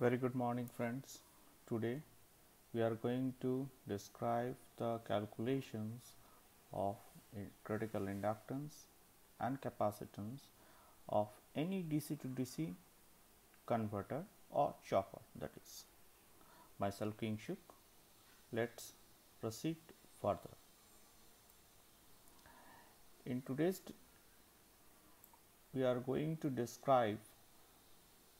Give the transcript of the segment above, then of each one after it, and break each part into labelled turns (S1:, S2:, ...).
S1: Very good morning friends. Today we are going to describe the calculations of critical inductance and capacitance of any DC to DC converter or chopper that is. Myself Kingshuk. Let's proceed further. In today's we are going to describe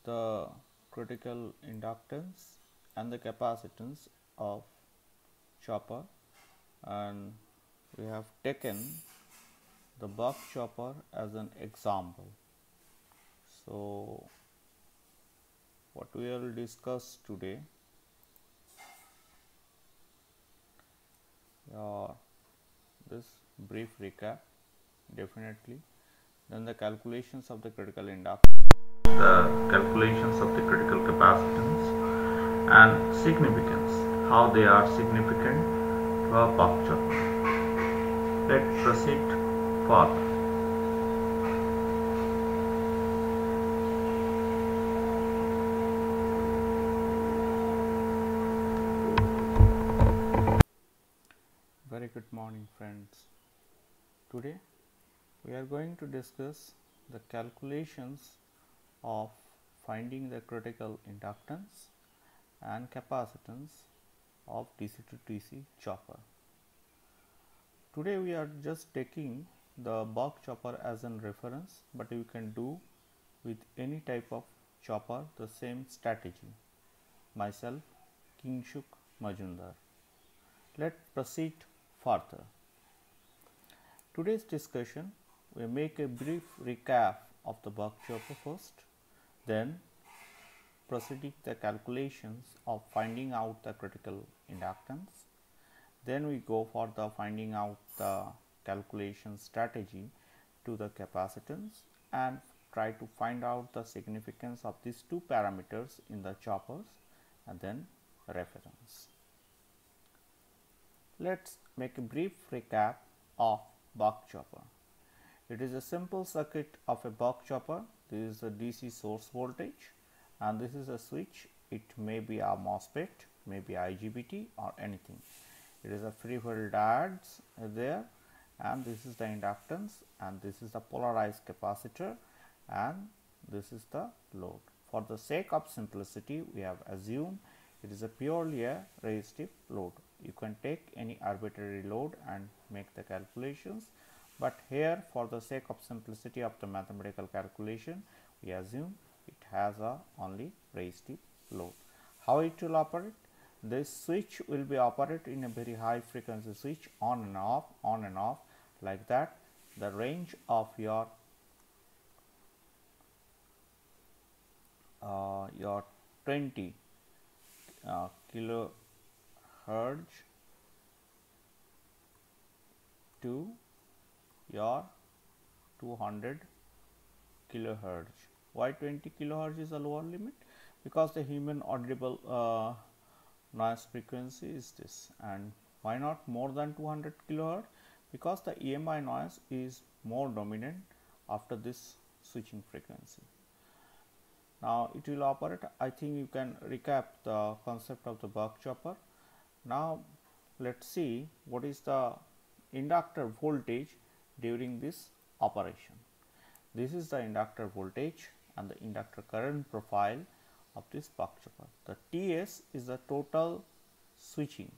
S1: the critical inductance and the capacitance of chopper and we have taken the buck chopper as an example. So, what we will discuss today uh, this brief recap definitely then the calculations of the critical inductance the calculations of the critical capacitance and significance, how they are significant to a buck. Let's proceed further. Very good morning friends. Today we are going to discuss the calculations of finding the critical inductance and capacitance of DC to DC chopper. Today we are just taking the buck chopper as a reference, but you can do with any type of chopper the same strategy. Myself Kingshuk Majumdar. Let's proceed further. Today's discussion we make a brief recap of the buck chopper first then proceeding the calculations of finding out the critical inductance. Then we go for the finding out the calculation strategy to the capacitance and try to find out the significance of these two parameters in the choppers and then reference. Let's make a brief recap of buck chopper. It is a simple circuit of a buck chopper. This is the DC source voltage and this is a switch. It may be a MOSFET maybe IGBT or anything. It is a free wheel diodes there and this is the inductance and this is the polarized capacitor and this is the load. For the sake of simplicity we have assumed it is a purely a resistive load. You can take any arbitrary load and make the calculations but here for the sake of simplicity of the mathematical calculation we assume it has a only resistive load. How it will operate? This switch will be operate in a very high frequency switch on and off on and off like that the range of your uh, your 20 uh, kilohertz to your 200 kilohertz. Why 20 kilohertz is a lower limit? Because the human audible uh, noise frequency is this and why not more than 200 kilohertz? Because the EMI noise is more dominant after this switching frequency. Now it will operate, I think you can recap the concept of the buck chopper. Now let's see what is the inductor voltage during this operation. This is the inductor voltage and the inductor current profile of this buck chopper. The Ts is the total switching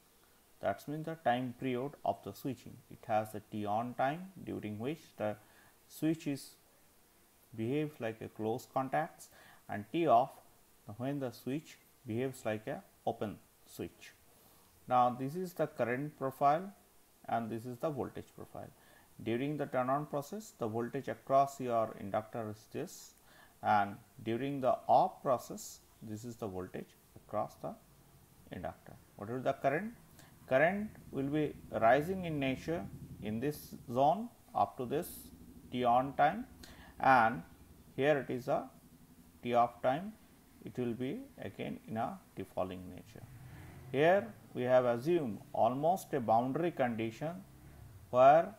S1: that means the time period of the switching. It has a T on time during which the switch is behaves like a close contacts and T off when the switch behaves like a open switch. Now this is the current profile and this is the voltage profile. During the turn on process, the voltage across your inductor is this and during the off process, this is the voltage across the inductor. What is the current? Current will be rising in nature in this zone up to this T on time and here it is a T off time it will be again in a T falling nature. Here we have assumed almost a boundary condition where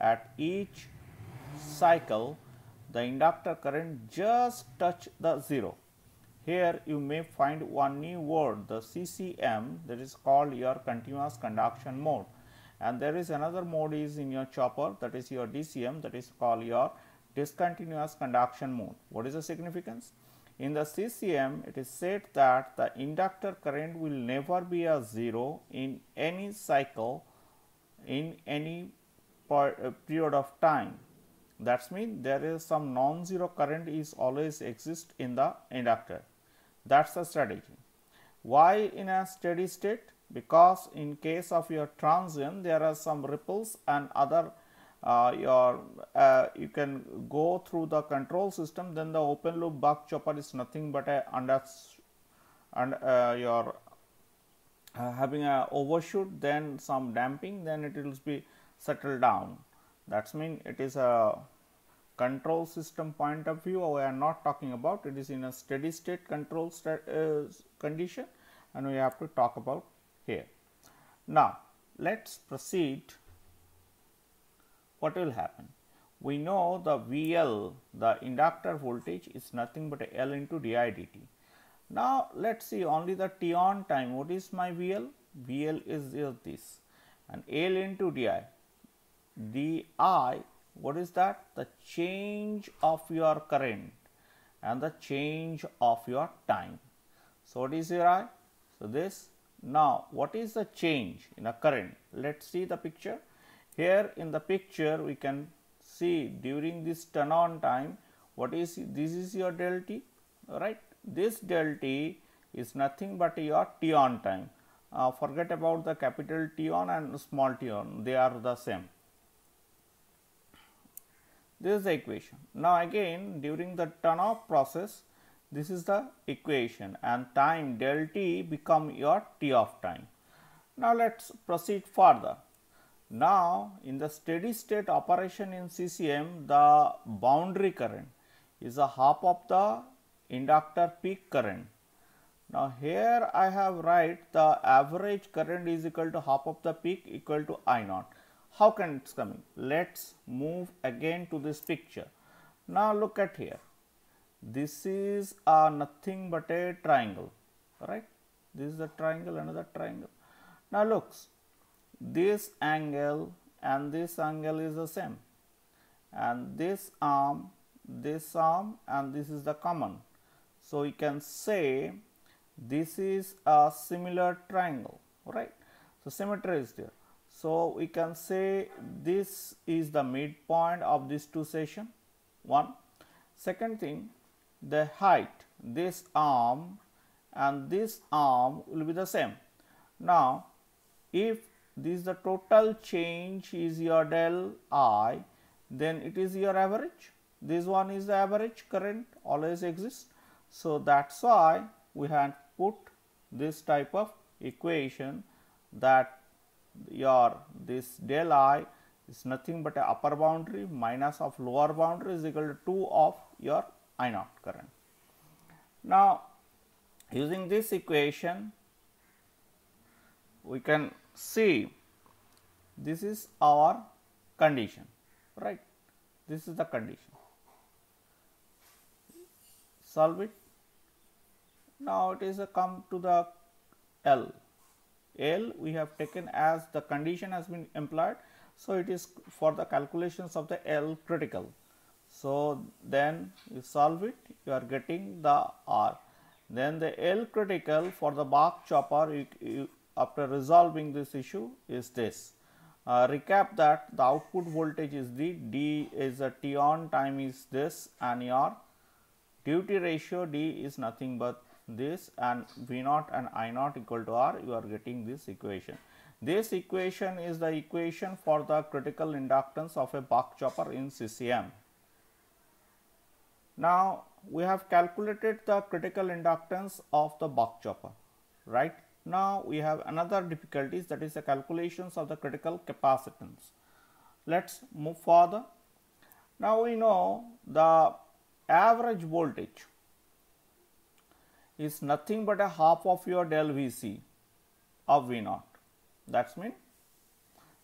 S1: at each cycle the inductor current just touch the 0. here you may find one new word the CCM that is called your continuous conduction mode and there is another mode is in your chopper that is your DCM that is called your discontinuous conduction mode. What is the significance? In the CCM it is said that the inductor current will never be a 0 in any cycle in any period of time. That means there is some non-zero current is always exist in the inductor. That is the strategy. Why in a steady state? Because in case of your transient there are some ripples and other uh, your uh, you can go through the control system then the open loop buck chopper is nothing but a under and uh, your uh, having a overshoot then some damping then it will be settled down that's mean it is a control system point of view we are not talking about it is in a steady state control uh, condition and we have to talk about here now let's proceed what will happen we know the VL the inductor voltage is nothing but L into di dt now, let us see only the t on time. What is my VL? VL is this and L into di. Di, what is that? The change of your current and the change of your time. So, what is your I? So, this now what is the change in a current? Let us see the picture. Here in the picture we can see during this turn on time what is this is your del t right this del t is nothing but your t on time. Uh, forget about the capital T on and small t on, they are the same. This is the equation. Now, again during the turn off process, this is the equation and time del t become your t of time. Now, let us proceed further. Now, in the steady state operation in CCM, the boundary current is a half of the inductor peak current. Now, here I have write the average current is equal to half of the peak equal to I naught. How can it's coming? Let's move again to this picture. Now, look at here. This is a nothing but a triangle, right? This is a triangle, another triangle. Now, looks this angle and this angle is the same and this arm, this arm and this is the common so, we can say this is a similar triangle, right. So, symmetry is there. So, we can say this is the midpoint of these two section one. Second thing the height this arm and this arm will be the same. Now, if this the total change is your del i then it is your average this one is the average current always exists so, that is why we have put this type of equation that your this del i is nothing but a upper boundary minus of lower boundary is equal to 2 of your I naught current. Now, using this equation we can see this is our condition right this is the condition solve it. Now, it is a come to the L. L we have taken as the condition has been implied. So, it is for the calculations of the L critical. So, then you solve it you are getting the R. Then the L critical for the buck chopper you, you, after resolving this issue is this. Uh, recap that the output voltage is the D is the T on time is this and your duty ratio D is nothing but this and V naught and I naught equal to R you are getting this equation. This equation is the equation for the critical inductance of a buck chopper in CCM. Now, we have calculated the critical inductance of the buck chopper right. Now, we have another difficulties that is the calculations of the critical capacitance. Let us move further. Now, we know the average voltage is nothing but a half of your del Vc of V naught. That means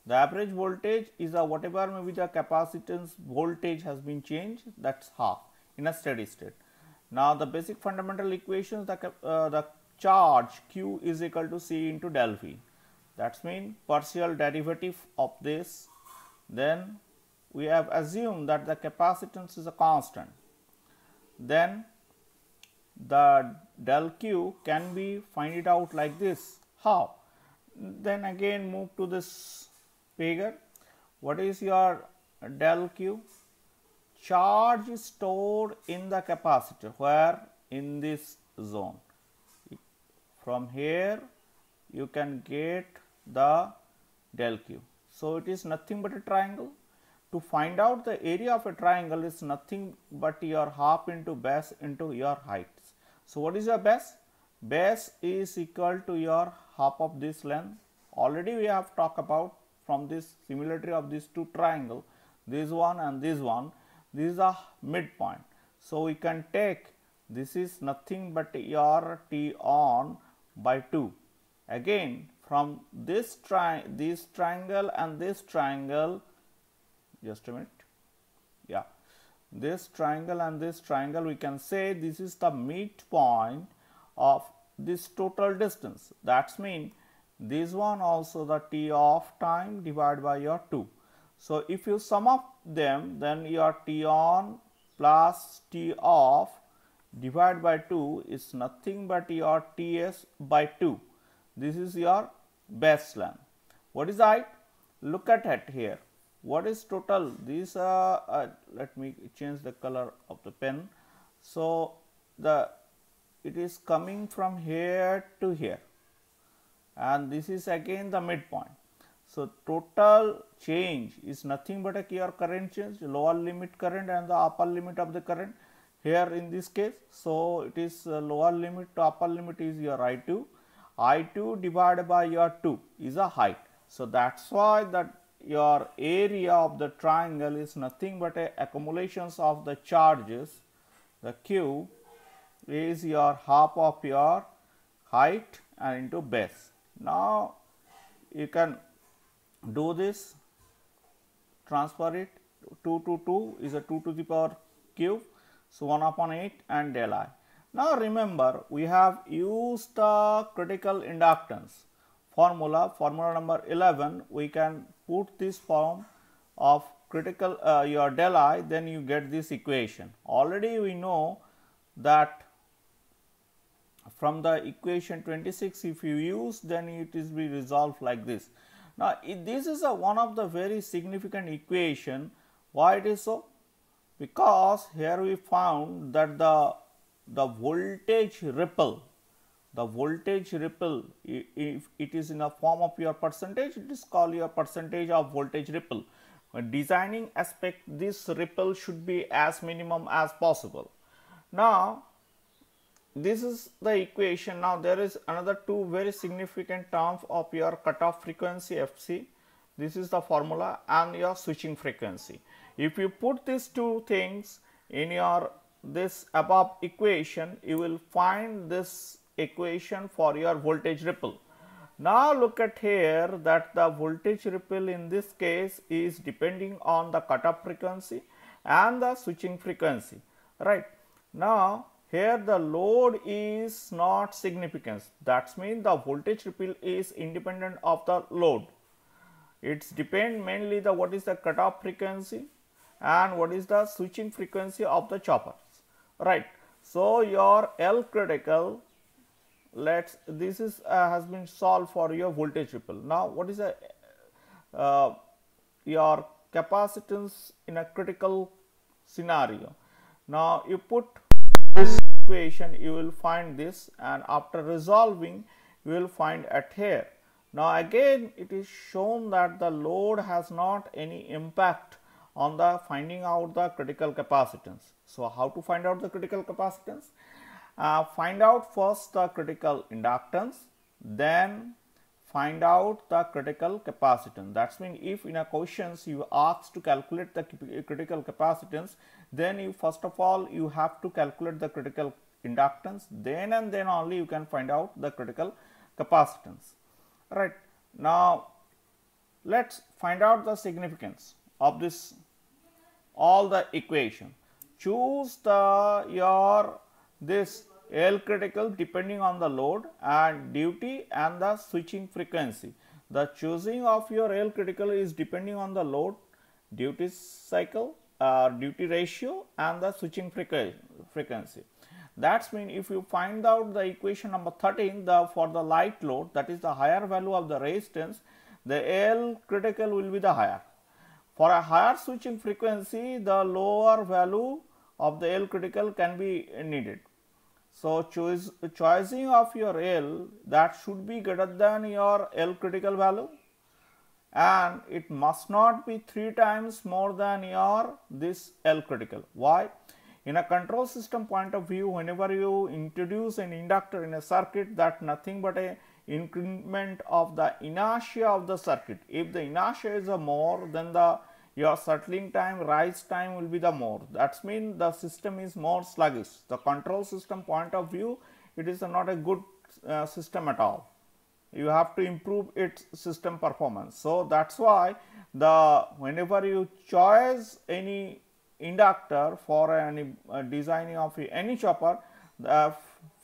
S1: the average voltage is a whatever may be the capacitance voltage has been changed that is half in a steady state. Now, the basic fundamental equations the, uh, the charge q is equal to c into del v that means partial derivative of this then we have assumed that the capacitance is a constant then the del q can be find it out like this. How? Then again move to this figure. What is your del q? Charge is stored in the capacitor. Where? In this zone. From here you can get the del q. So, it is nothing but a triangle. To find out the area of a triangle is nothing but your half into base into your heights. So, what is your base? Base is equal to your half of this length. Already we have talked about from this similarity of these two triangle, this one and this one, this is a midpoint. So, we can take this is nothing but your T on by 2. Again from this tri this triangle and this triangle just a minute yeah this triangle and this triangle we can say this is the midpoint of this total distance that's mean this one also the t of time divided by your 2 so if you sum up them then your t on plus t off divided by 2 is nothing but your ts by 2 this is your base length. What is height? Look at it here. What is total? These are, uh, let me change the color of the pen. So, the it is coming from here to here and this is again the midpoint. So, total change is nothing but a your current change lower limit current and the upper limit of the current here in this case. So, it is uh, lower limit to upper limit is your I 2 I2 divided by your 2 is a height. So, that is why that your area of the triangle is nothing but a accumulations of the charges. The Q is your half of your height and into base. Now, you can do this transfer it 2 to 2 is a 2 to the power cube. So, 1 upon 8 and del i. Now remember we have used the critical inductance formula, formula number 11 we can put this form of critical uh, your del i then you get this equation. Already we know that from the equation 26 if you use then it is be resolved like this. Now this is a one of the very significant equation why it is so because here we found that the the voltage ripple the voltage ripple if it is in the form of your percentage it is called your percentage of voltage ripple. When designing aspect this ripple should be as minimum as possible. Now this is the equation. Now there is another two very significant terms of your cutoff frequency fc. This is the formula and your switching frequency. If you put these two things in your this above equation you will find this equation for your voltage ripple. Now look at here that the voltage ripple in this case is depending on the cutoff frequency and the switching frequency right. Now here the load is not significant that means the voltage ripple is independent of the load. It's depend mainly the what is the cutoff frequency and what is the switching frequency of the choppers, right. So, your L critical let's this is uh, has been solved for your voltage ripple. Now, what is a uh, your capacitance in a critical scenario. Now, you put this equation you will find this and after resolving you will find at here. Now, again it is shown that the load has not any impact on the finding out the critical capacitance. So, how to find out the critical capacitance? Uh, find out first the critical inductance, then find out the critical capacitance. That means, if in a questions you ask to calculate the critical capacitance, then you first of all you have to calculate the critical inductance, then and then only you can find out the critical capacitance. Right. Now, let us find out the significance of this all the equation choose the your this L critical depending on the load and duty and the switching frequency. The choosing of your L critical is depending on the load, duty cycle, uh, duty ratio and the switching frequency. That's mean if you find out the equation number 13 the for the light load that is the higher value of the resistance the L critical will be the higher. For a higher switching frequency the lower value of the L critical can be needed. So, choice choosing of your L that should be greater than your L critical value and it must not be 3 times more than your this L critical. Why? In a control system point of view, whenever you introduce an inductor in a circuit that nothing but a increment of the inertia of the circuit. If the inertia is a more, then the your settling time, rise time will be the more. That means the system is more sluggish. The control system point of view, it is not a good uh, system at all. You have to improve its system performance. So, that is why the whenever you choose any inductor for any uh, designing of any chopper,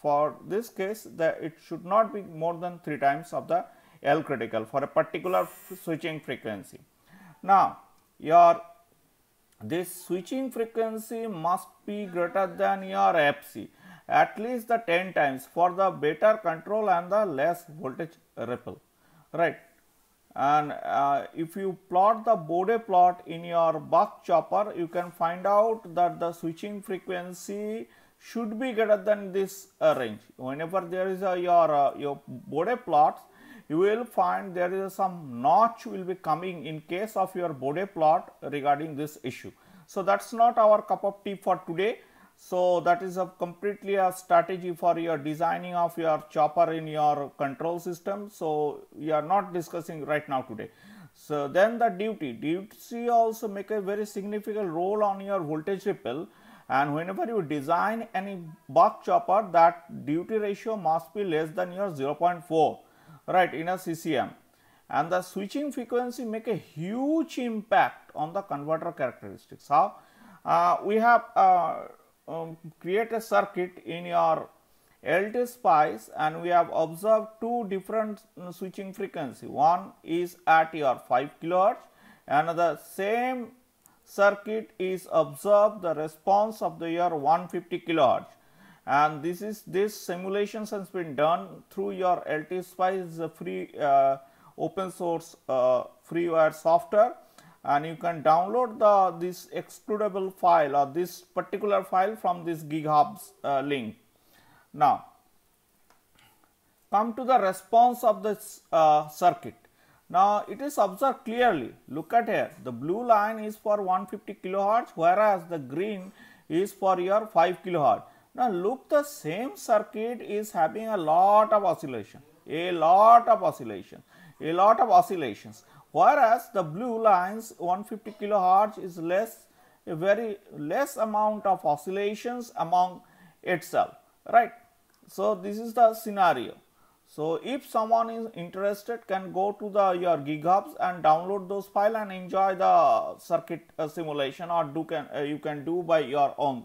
S1: for this case the it should not be more than 3 times of the L critical for a particular switching frequency. Now, your this switching frequency must be greater than your FC at least the 10 times for the better control and the less voltage ripple. Right. And uh, if you plot the Bode plot in your buck chopper you can find out that the switching frequency should be greater than this uh, range. Whenever there is a your uh, your Bode plots you will find there is some notch will be coming in case of your Bode plot regarding this issue. So, that is not our cup of tea for today. So, that is a completely a strategy for your designing of your chopper in your control system. So, we are not discussing right now today. So, then the duty, duty also make a very significant role on your voltage ripple and whenever you design any buck chopper that duty ratio must be less than your 0.4 right in a CCM and the switching frequency make a huge impact on the converter characteristics. How? Uh, we have uh, um, create a circuit in your LT spice and we have observed two different switching frequency. One is at your 5 kilohertz another same circuit is observed the response of the your 150 kilohertz and this is this simulations has been done through your LT Spice free uh, open source uh, freeware software and you can download the this executable file or this particular file from this GitHub's uh, link. Now, come to the response of this uh, circuit. Now, it is observed clearly look at here the blue line is for 150 kilohertz whereas the green is for your 5 kilohertz. Now look the same circuit is having a lot of oscillation, a lot of oscillation, a lot of oscillations whereas the blue lines 150 kilohertz is less a very less amount of oscillations among itself right. So this is the scenario. So if someone is interested can go to the your GitHubs and download those file and enjoy the circuit uh, simulation or do can uh, you can do by your own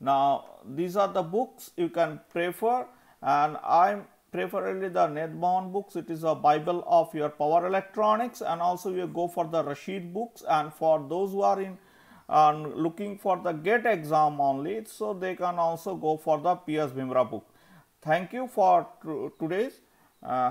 S1: now, these are the books you can prefer and I am preferably the Ned Mohan books. It is a Bible of your power electronics and also you go for the Rashid books and for those who are in uh, looking for the GATE exam only. So, they can also go for the P.S. Bimbhra book. Thank you for today's uh,